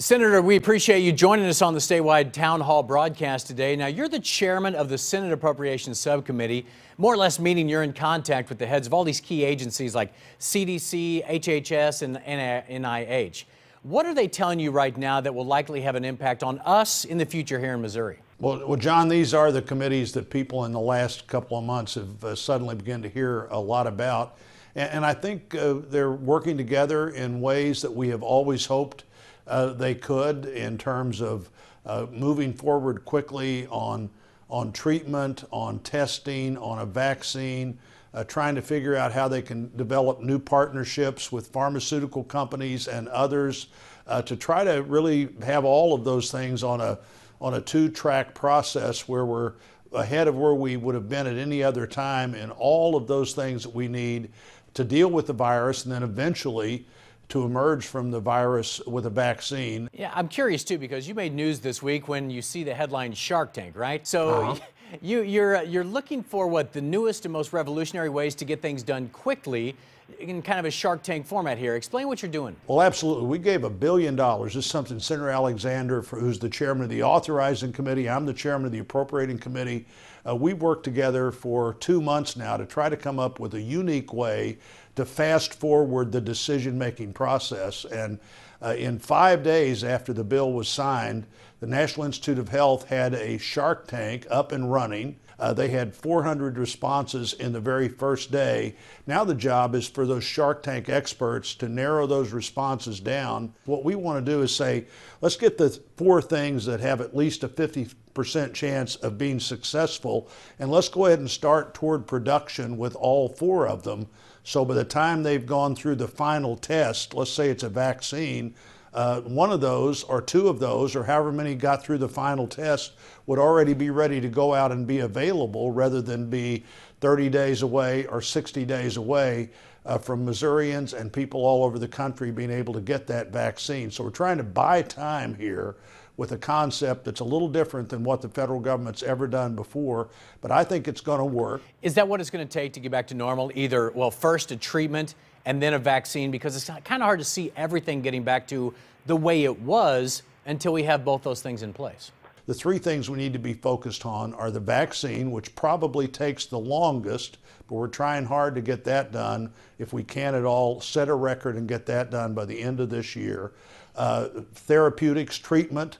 Senator, we appreciate you joining us on the statewide town hall broadcast today. Now, you're the chairman of the Senate Appropriations Subcommittee, more or less meaning you're in contact with the heads of all these key agencies like CDC, HHS, and NIH. What are they telling you right now that will likely have an impact on us in the future here in Missouri? Well, well, John, these are the committees that people in the last couple of months have uh, suddenly begun to hear a lot about. And, and I think uh, they're working together in ways that we have always hoped uh, they could in terms of uh, moving forward quickly on, on treatment, on testing, on a vaccine, uh, trying to figure out how they can develop new partnerships with pharmaceutical companies and others uh, to try to really have all of those things on a, on a two track process where we're ahead of where we would have been at any other time in all of those things that we need to deal with the virus and then eventually to emerge from the virus with a vaccine. Yeah, I'm curious too because you made news this week when you see the headline Shark Tank, right? So uh-huh. you, you're you're looking for what the newest and most revolutionary ways to get things done quickly in kind of a Shark Tank format here. Explain what you're doing. Well, absolutely. We gave a billion dollars. This is something Senator Alexander, who's the chairman of the authorizing committee, I'm the chairman of the appropriating committee. Uh, we've worked together for two months now to try to come up with a unique way to fast forward the decision making process. And uh, in five days after the bill was signed, the National Institute of Health had a Shark Tank up and running. Uh, they had 400 responses in the very first day. Now the job is for those Shark Tank experts to narrow those responses down. What we want to do is say, let's get the four things that have at least a 50% chance of being successful, and let's go ahead and start toward production with all four of them. So by the time they've gone through the final test, let's say it's a vaccine, uh, one of those or two of those or however many got through the final test would already be ready to go out and be available rather than be 30 days away or 60 days away uh, from Missourians and people all over the country being able to get that vaccine. So we're trying to buy time here with a concept that's a little different than what the federal government's ever done before, but I think it's going to work. Is that what it's going to take to get back to normal? Either, well, first a treatment and then a vaccine, because it's kind of hard to see everything getting back to the way it was until we have both those things in place. The three things we need to be focused on are the vaccine, which probably takes the longest, but we're trying hard to get that done. If we can at all, set a record and get that done by the end of this year. Uh, therapeutics, treatment,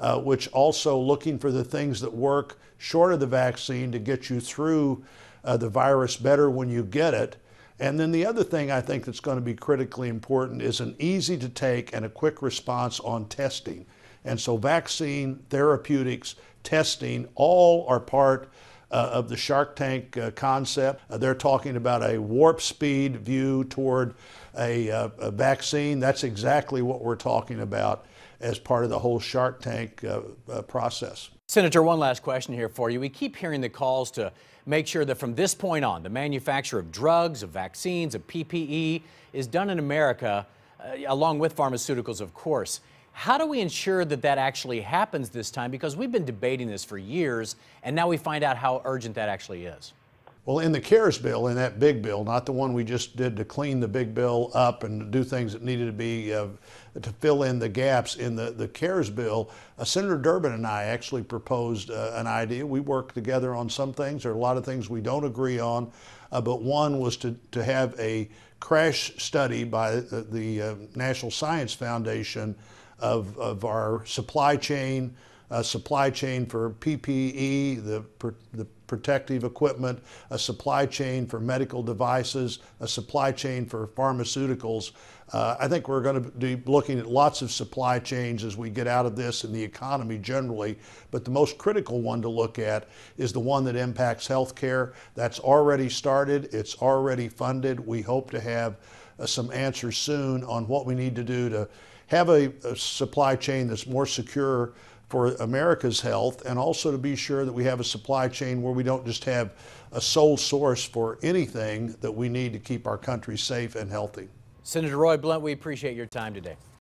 uh, which also looking for the things that work short of the vaccine to get you through uh, the virus better when you get it. And then the other thing I think that's going to be critically important is an easy to take and a quick response on testing. And so, vaccine, therapeutics, testing, all are part uh, of the Shark Tank uh, concept. Uh, they're talking about a warp speed view toward a, uh, a, vaccine. That's exactly what we're talking about as part of the whole Shark Tank uh, uh, process. Senator, one last question here for you. We keep hearing the calls to make sure that from this point on, the manufacture of drugs, of vaccines, of PPE is done in America, along with pharmaceuticals, of course. How do we ensure that that actually happens this time? Because we've been debating this for years, and now we find out how urgent that actually is. Well, in the CARES bill, in that big bill, not the one we just did to clean the big bill up and do things that needed to be uh, to fill in the gaps in the, the CARES bill, uh, Senator Durbin and I actually proposed uh, an idea. We work together on some things. There are a lot of things we don't agree on, uh, but one was to, to have a crash study by the, the uh, National Science Foundation of, of our supply chain, uh, supply chain for PPE, the, the protective equipment, a supply chain for medical devices, a supply chain for pharmaceuticals. Uh, I think we're going to be looking at lots of supply chains as we get out of this and the economy generally. But the most critical one to look at is the one that impacts healthcare. That's already started, it's already funded. We hope to have uh, some answers soon on what we need to do to have a, a supply chain that's more secure for America's health and also to be sure that we have a supply chain where we don't just have a sole source for anything that we need to keep our country safe and healthy. Senator Roy Blunt, we appreciate your time today.